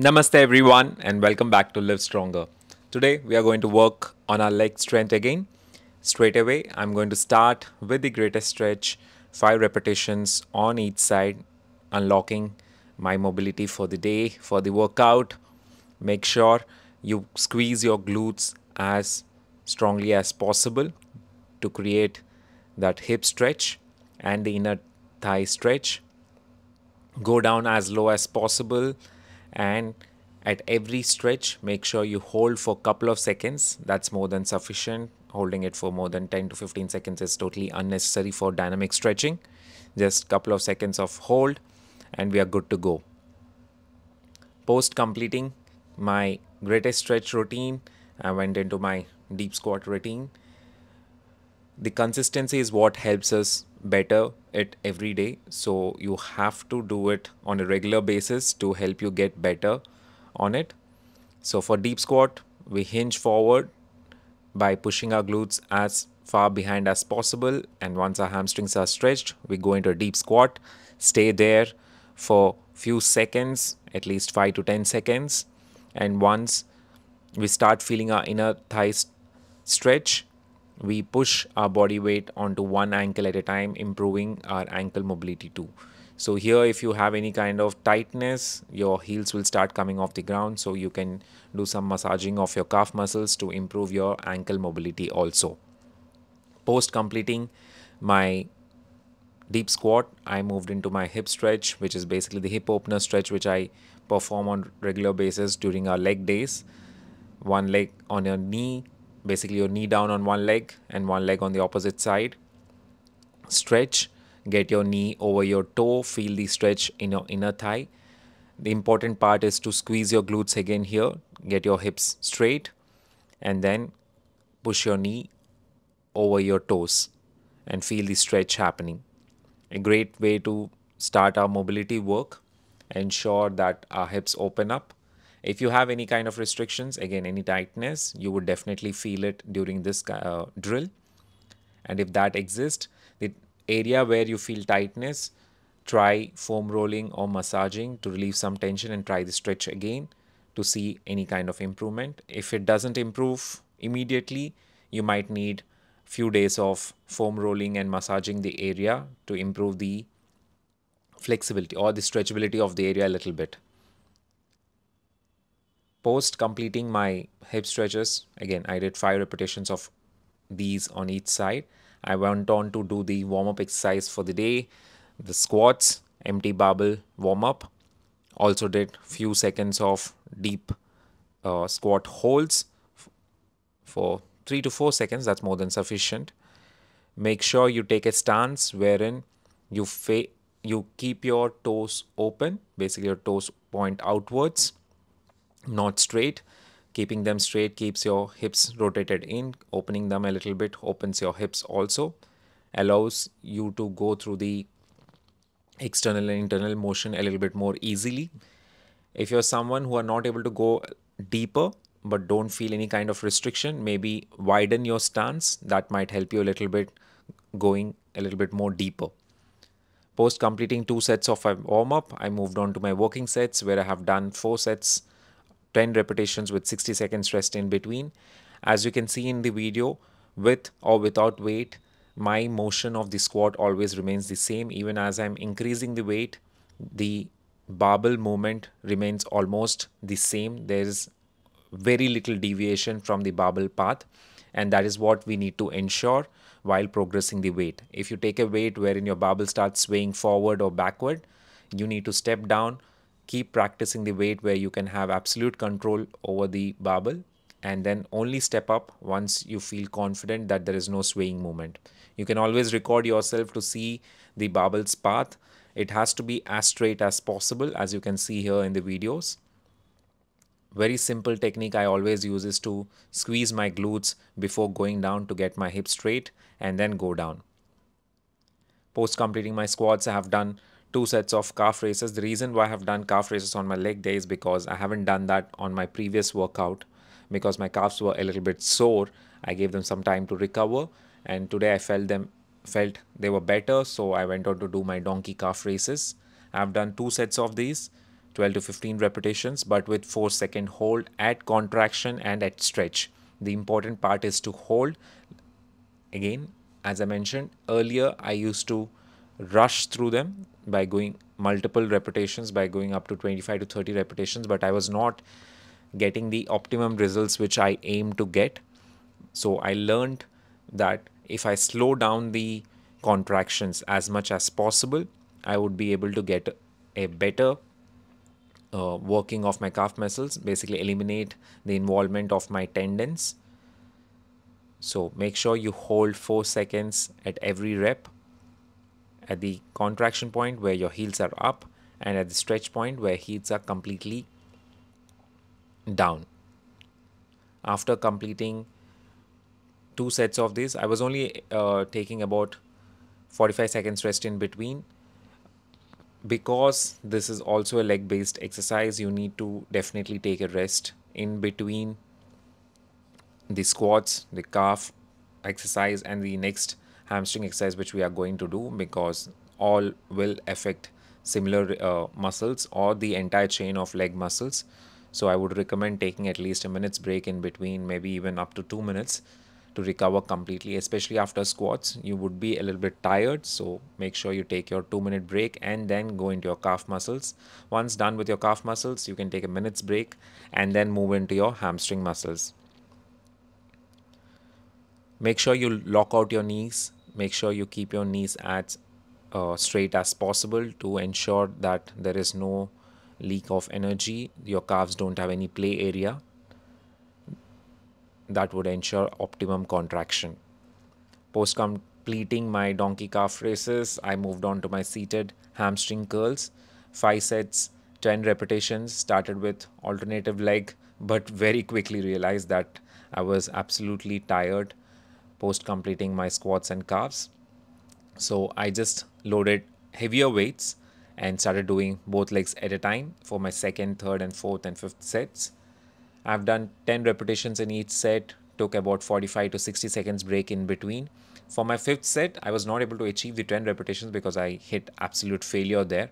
Namaste everyone and welcome back to Live Stronger. Today we are going to work on our leg strength again. Straight away I'm going to start with the greatest stretch, 5 repetitions on each side, unlocking my mobility for the day, for the workout. Make sure you squeeze your glutes as strongly as possible to create that hip stretch and the inner thigh stretch. Go down as low as possible and at every stretch make sure you hold for a couple of seconds. That's more than sufficient. Holding it for more than 10 to 15 seconds is totally unnecessary for dynamic stretching. Just a couple of seconds of hold and we are good to go. Post completing my greatest stretch routine i went into my deep squat routine. The consistency is what helps us better it every day. So you have to do it on a regular basis to help you get better on it. So for deep squat we hinge forward by pushing our glutes as far behind as possible. And once our hamstrings are stretched we go into a deep squat stay there for few seconds at least 5 to 10 seconds. And once we start feeling our inner thighs stretch we push our body weight onto one ankle at a time, improving our ankle mobility too. So here, if you have any kind of tightness, your heels will start coming off the ground. So you can do some massaging of your calf muscles to improve your ankle mobility also. Post completing my deep squat, I moved into my hip stretch, which is basically the hip opener stretch, which I perform on regular basis during our leg days. One leg on your knee, basically your knee down on one leg and one leg on the opposite side. Stretch, get your knee over your toe, feel the stretch in your inner thigh. The important part is to squeeze your glutes again here, get your hips straight, and then push your knee over your toes and feel the stretch happening. A great way to start our mobility work, ensure that our hips open up if you have any kind of restrictions, again, any tightness, you would definitely feel it during this uh, drill. And if that exists, the area where you feel tightness, try foam rolling or massaging to relieve some tension and try the stretch again to see any kind of improvement. If it doesn't improve immediately, you might need few days of foam rolling and massaging the area to improve the flexibility or the stretchability of the area a little bit post completing my hip stretches again i did five repetitions of these on each side. I went on to do the warm up exercise for the day the squats empty barbell warm up also did few seconds of deep uh, squat holds for 3 to 4 seconds that's more than sufficient. Make sure you take a stance wherein you fa- you keep your toes open basically your toes point outwards not straight. Keeping them straight keeps your hips rotated in. Opening them a little bit opens your hips also. Allows you to go through the external and internal motion a little bit more easily. If you're someone who are not able to go deeper but don't feel any kind of restriction maybe widen your stance. That might help you a little bit going a little bit more deeper. Post completing two sets of warm up i moved on to my working sets where i have done four sets 10 repetitions with 60 seconds rest in between. As you can see in the video, with or without weight, my motion of the squat always remains the same. Even as I'm increasing the weight, the barbell movement remains almost the same. There's very little deviation from the barbell path. And that is what we need to ensure while progressing the weight. If you take a weight wherein your barbell starts swaying forward or backward, you need to step down keep practicing the weight where you can have absolute control over the barbell and then only step up once you feel confident that there is no swaying movement. You can always record yourself to see the barbell's path. It has to be as straight as possible as you can see here in the videos. Very simple technique I always use is to squeeze my glutes before going down to get my hips straight and then go down. Post completing my squats, I have done two sets of calf raises. The reason why I have done calf raises on my leg day is because I haven't done that on my previous workout because my calves were a little bit sore. I gave them some time to recover and today I felt them felt they were better so I went on to do my donkey calf raises. I've done two sets of these 12 to 15 repetitions, but with 4 second hold at contraction and at stretch. The important part is to hold. Again, as I mentioned earlier, I used to rush through them by going multiple repetitions, by going up to 25 to 30 repetitions, but I was not getting the optimum results which I aim to get. So I learned that if I slow down the contractions as much as possible, I would be able to get a better uh, working of my calf muscles, basically eliminate the involvement of my tendons. So make sure you hold 4 seconds at every rep at the contraction point where your heels are up and at the stretch point where heels are completely down. After completing two sets of this, I was only uh, taking about 45 seconds rest in between because this is also a leg based exercise you need to definitely take a rest in between the squats the calf exercise and the next hamstring exercise which we are going to do because all will affect similar uh, muscles or the entire chain of leg muscles. So i would recommend taking at least a minute's break in between maybe even up to 2 minutes to recover completely especially after squats. You would be a little bit tired so make sure you take your 2 minute break and then go into your calf muscles. Once done with your calf muscles you can take a minute's break and then move into your hamstring muscles. Make sure you lock out your knees make sure you keep your knees as uh, straight as possible to ensure that there is no leak of energy your calves don't have any play area that would ensure optimum contraction. Post completing my donkey calf raises, I moved on to my seated hamstring curls. Five sets, 10 repetitions, started with alternative leg, but very quickly realized that I was absolutely tired post completing my squats and calves. So I just loaded heavier weights and started doing both legs at a time for my second, third, and fourth and fifth sets. I've done 10 repetitions in each set, took about 45 to 60 seconds break in between. For my fifth set, I was not able to achieve the 10 repetitions because I hit absolute failure there.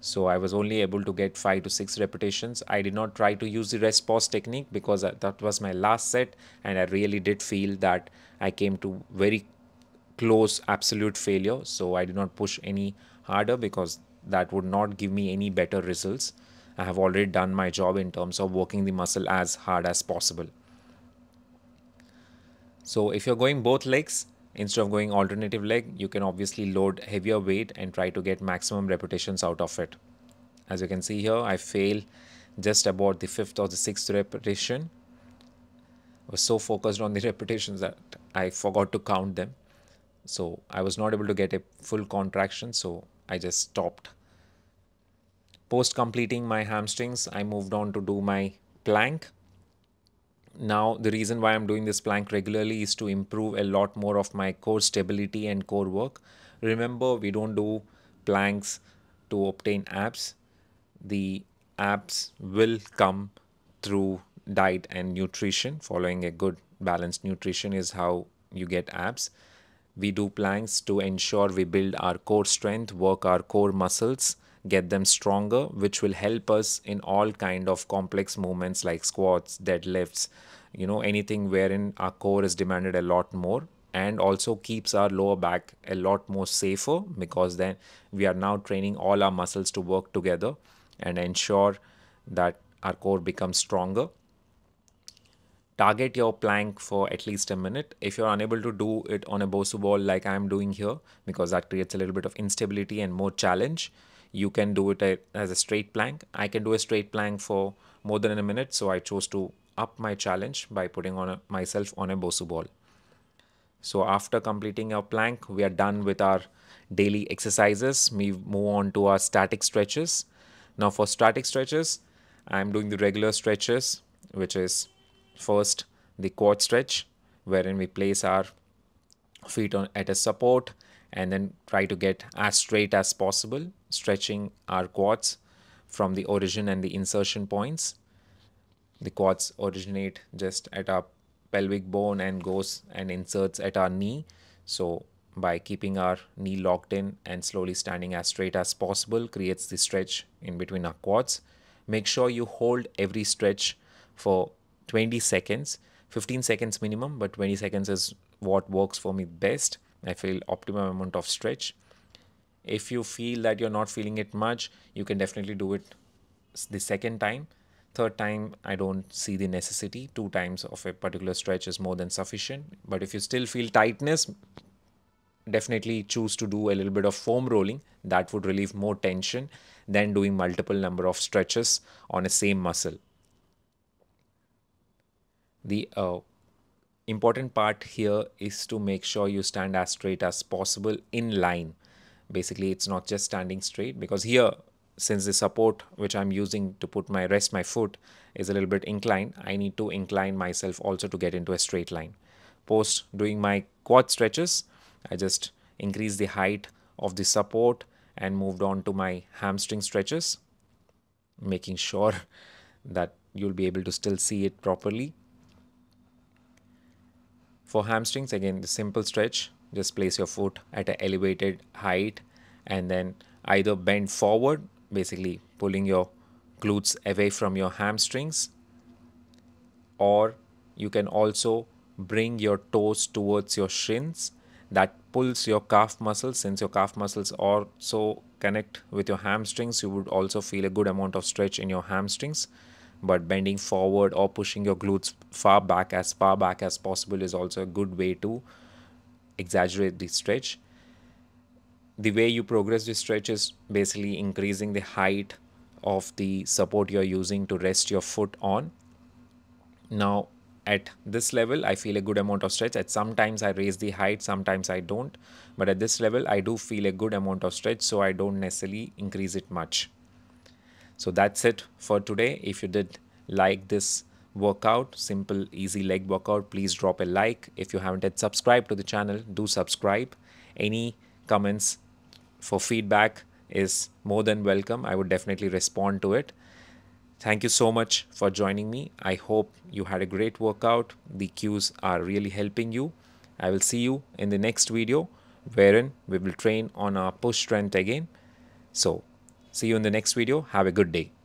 So I was only able to get 5 to 6 repetitions. I did not try to use the rest pause technique because that was my last set and I really did feel that I came to very close absolute failure. So I did not push any harder because that would not give me any better results. I have already done my job in terms of working the muscle as hard as possible. So if you're going both legs, instead of going alternative leg, you can obviously load heavier weight and try to get maximum repetitions out of it. As you can see here, I fail just about the fifth or the sixth repetition. I was so focused on the repetitions that I forgot to count them. So I was not able to get a full contraction, so I just stopped Post completing my hamstrings, I moved on to do my plank. Now, the reason why I'm doing this plank regularly is to improve a lot more of my core stability and core work. Remember, we don't do planks to obtain abs. The abs will come through diet and nutrition. Following a good balanced nutrition is how you get abs. We do planks to ensure we build our core strength, work our core muscles, get them stronger which will help us in all kind of complex movements like squats deadlifts you know anything wherein our core is demanded a lot more and also keeps our lower back a lot more safer because then we are now training all our muscles to work together and ensure that our core becomes stronger. Target your plank for at least a minute. If you're unable to do it on a bosu ball like i'm doing here because that creates a little bit of instability and more challenge you can do it as a straight plank. I can do a straight plank for more than a minute. So I chose to up my challenge by putting on a, myself on a Bosu ball. So after completing our plank, we are done with our daily exercises. We move on to our static stretches. Now for static stretches, I'm doing the regular stretches, which is first the quad stretch, wherein we place our feet on at a support and then try to get as straight as possible, stretching our quads from the origin and the insertion points. The quads originate just at our pelvic bone and goes and inserts at our knee. So by keeping our knee locked in and slowly standing as straight as possible creates the stretch in between our quads. Make sure you hold every stretch for 20 seconds, 15 seconds minimum, but 20 seconds is what works for me best. I feel optimum amount of stretch. If you feel that you're not feeling it much, you can definitely do it the second time. Third time, I don't see the necessity. Two times of a particular stretch is more than sufficient. But if you still feel tightness, definitely choose to do a little bit of foam rolling. That would relieve more tension than doing multiple number of stretches on a same muscle. The uh, important part here is to make sure you stand as straight as possible in line. Basically it's not just standing straight because here since the support which i'm using to put my rest my foot is a little bit inclined i need to incline myself also to get into a straight line. Post doing my quad stretches i just increase the height of the support and moved on to my hamstring stretches making sure that you'll be able to still see it properly for hamstrings, again, the simple stretch, just place your foot at an elevated height and then either bend forward, basically pulling your glutes away from your hamstrings, or you can also bring your toes towards your shins. That pulls your calf muscles. Since your calf muscles also connect with your hamstrings, you would also feel a good amount of stretch in your hamstrings but bending forward or pushing your glutes far back as far back as possible is also a good way to exaggerate the stretch. The way you progress the stretch is basically increasing the height of the support you're using to rest your foot on. Now at this level i feel a good amount of stretch. At sometimes i raise the height sometimes i don't. But at this level i do feel a good amount of stretch so i don't necessarily increase it much so that's it for today. If you did like this workout, simple, easy leg workout, please drop a like. If you haven't yet subscribed to the channel, do subscribe. Any comments for feedback is more than welcome. I would definitely respond to it. Thank you so much for joining me. I hope you had a great workout. The cues are really helping you. I will see you in the next video wherein we will train on our push strength again. So See you in the next video. Have a good day.